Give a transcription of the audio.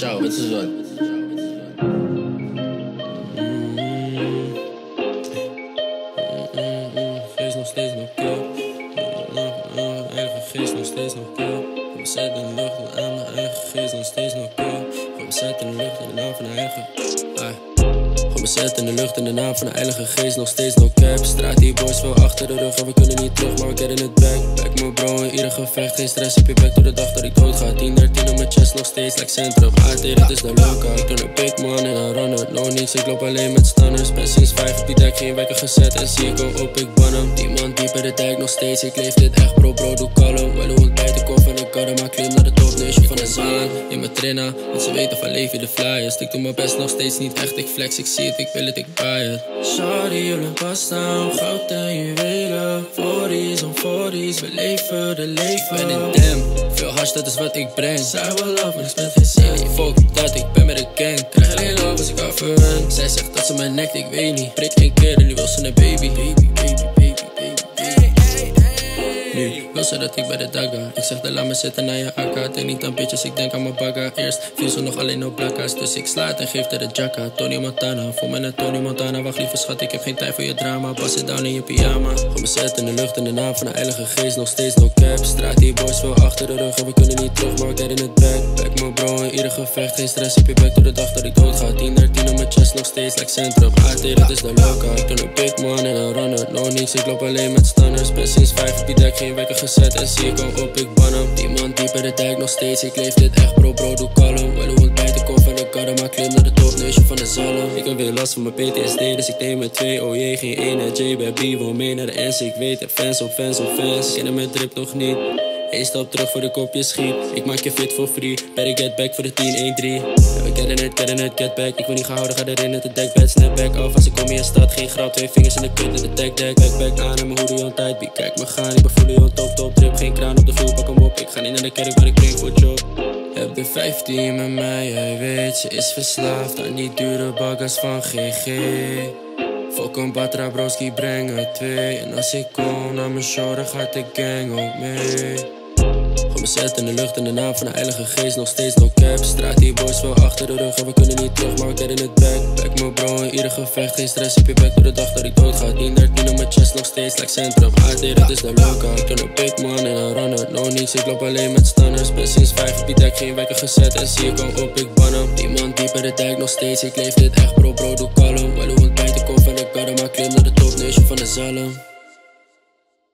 wat is wat? Nog steeds. Eigen nog steeds nog de lucht aan mijn eigen geest nog steeds nog zetten in de lucht naam van eigen. Zet in de lucht in de naam van de heilige geest. Nog steeds no cap. Straat die boys veel achter de rug en we kunnen niet terug maar we getting it back. Back mijn bro in ieder gevecht, geen stress heb je back door de dag dat ik dood ga. 10, 13 op mijn chest nog steeds like centrum AT dat is de loka, ik ben een big man en een runner. No niks, ik loop alleen met stunners. Ben sinds 5 op die deck geen wekker gezet en zie ik hem op, ik ban hem. Die man diep in de dijk nog steeds, ik leef dit echt bro bro doe kalm. Wel hoe ik bij de koffer en ik kan hem maar klim naar de top van de zaal. In mijn trainer, want ze weten van leef je de flyers. Ik doe mijn best nog steeds niet echt, ik flex, ik zie het, ik wil het, ik buy het. Je bent pas goud en juwelen. 40's on 40's, we leven de leven. Ik ben in damn, veel hash, dat is wat ik breng. Zij wil love, maar ik spend geen cent. Fuck dat, ik ben met de gang. Krijg alleen love als ik afverwen Zij zegt dat ze mijn nek, ik weet niet. Prik één keer en nu wil ze een baby, nu wil ze dat ik bij de daga. Ik zeg de laat me zitten naar je akka. Denk niet aan bitches, ik denk aan mijn bagga Eerst viel ze nog alleen op blakka's Dus ik slaat en geef haar de jacka. Tony Montana, voor mij Tony Montana. Wacht lieve schat, ik heb geen tijd voor je drama. Pas it down in je pyjama. Gewoon me zetten in de lucht in de naam van de heilige geest. Nog steeds no cap. Straat die boys veel achter de rug En we kunnen niet terug, maar we in het back Mijn bro in ieder gevecht Geen stress, heb je back door de dag dat ik dood ga. 10, 13 op mijn chest, nog steeds like centrum AT, dat is de loka Ik ben een big man en een runner. No niks, ik loop alleen met stunners Ben sinds 5 op die deck, geen wekker gezet. En zie ik hem op, ik ban hem. Die man diep in de dijk nog steeds, ik leef dit echt bro bro, doe kalm. Wel hoe ik bij kop en de karren, maar klim naar de top, nation van de zalm. Ik heb weer last van mijn PTSD, dus ik neem met twee, oh jee, geen ene J bij B, wil mee naar de S, ik weet het, fans op fans op fans. Kennen mijn drip nog niet Eén stap terug voor de kopje schiet. Ik maak je fit for free. Better get back voor de 10-1-3. We getting it, getting it, get back. Ik wil niet gehouden, ga erin, het deckbed. Snap back als ik kom in je stad. Geen grap, twee vingers in de kut in de tech deck. Back, back aan en mijn hoodie on tijd. Kijk me gaan, ik ben fully on top, top drip. Geen kraan op de vloer, pak hem op. Ik ga niet naar de kerk, maar ik breng voor job. Heb de 15 met mij, jij weet, ze is verslaafd aan die dure baggers van GG. Fok een batra broski, breng er twee. En als ik kom naar mijn show, dan gaat de gang ook mee. Zet in de lucht in de naam van de heilige geest. Nog steeds no cap Straat die boys veel achter de rug En we kunnen niet terug, maar we getting it back Back mijn bro in ieder gevecht Geen stress, heb je back door de dag dat ik dood ga. 10, 13 op mijn chest nog steeds like centrum. AT, dat is de loka Ik ben een big en een runner No niks, ik loop alleen met stunners Ben sinds 5 op die deck, geen wekker gezet En zie ik hem op, ik ban hem. Die man diep in de dijk nog steeds Ik leef dit echt bro bro, doe kalm. Wel hoe ik bij de kop en ik karren Maar klim naar de top, nation van de zalm